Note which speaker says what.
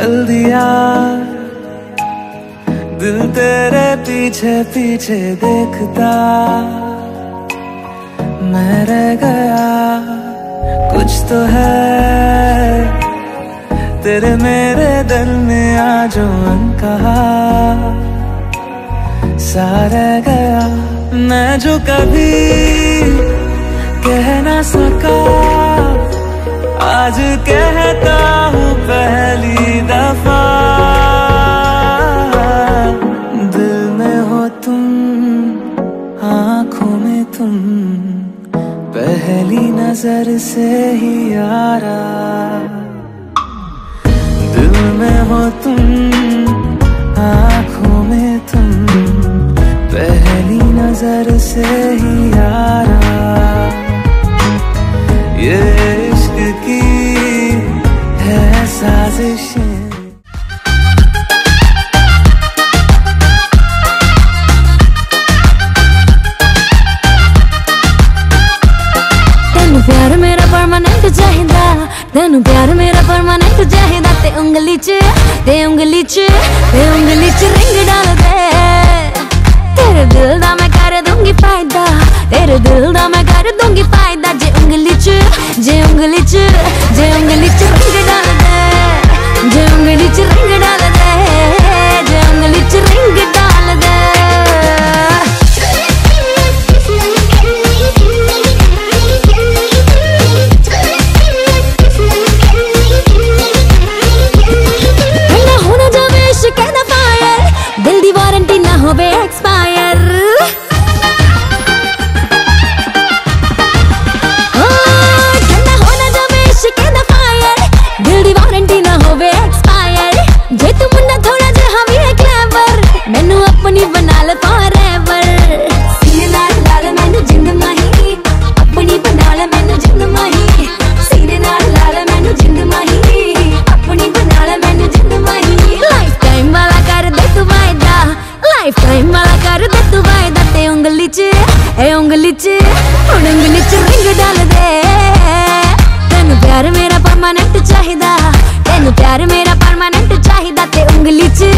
Speaker 1: दिया। दिल तेरे पीछे पीछे देखता। मैं रह गया। कुछ तो है। तेरे मेरे दिल में आज कहा सा रह गया। मैं जो कभी कह ना सका, आज कहता हूँ पहली तुम पहली नज़र से ही यारा। दिल में हो तुम, आँखों में तुम, पहली नज़र से ही यारा। ये इश्क की है साजिशें
Speaker 2: ਤੈਨੂੰ ਪਿਆਰ ਮੇਰਾ ਪਰਮਾਨੈਂਟ ਚਾਹੀਦਾ ਤੇ ਉਂਗਲੀ 'ਚ ਤੇ ਉਂਗਲੀ 'ਚ ਤੇ ਉਂਗਲੀ 'ਚ ਰਿੰਗ ਡਾਲ ਦੇ ਤੇਰੇ ਦਿਲ ਦਾ ਮੈਂ ਕਰ ਦੂੰਗੀ ਫਾਇਦਾ ਤੇਰੇ ਦਿਲ ਦਾ ਮੈਂ ਕਰ ਦੂੰਗੀ ਫਾਇਦਾ ਜੇ ਉਂਗਲੀ 'ਚ ਜੇ ਉਂਗਲੀ 'ਚ ਜੇ ਉਂਗਲੀ 'ਚ ਰਿੰਗ ਡਾਲ ਜਿੰਦ ਮਾਹੀ ਸੀਨੇ ਨਾਲ ਲਾ ਲੈ ਮੈਨੂੰ ਜਿੰਦ ਮਾਹੀ, ਆਪਣੀ ਬਣਾ ਲੈ ਮੈਨੂੰ ਜਿੰਦ ਮਾਹੀ। ਲਾਈਫ ਟਾਈਮ ਵਾਲਾ ਕਰ ਦੇ ਤੂੰ ਵਾਇਦਾ ਲਾਈਫ ਟਾਈਮ ਵਾਲਾ ਕਰ ਦੇ ਤੂੰ ਵਾਇਦਾ ਤੇ ਉਂਗਲੀ 'ਚ ਐ ਉਂਗਲੀ 'ਚ, ਹੁਣ ਉਂਗਲੀ 'ਚ ਰਿੰਗ ਡਾਲ ਦੇ। ਤੈਨੂੰ ਪਿਆਰ ਮੇਰਾ ਪਰਮਾਨੈਂਟ ਚਾਹੀਦਾ, ਤੈਨੂੰ ਪਿਆਰ ਮੇਰਾ ਪਰਮਾਨੈਂਟ ਚਾਹੀਦਾ ਤੇ ਉਂਗਲੀ 'ਚ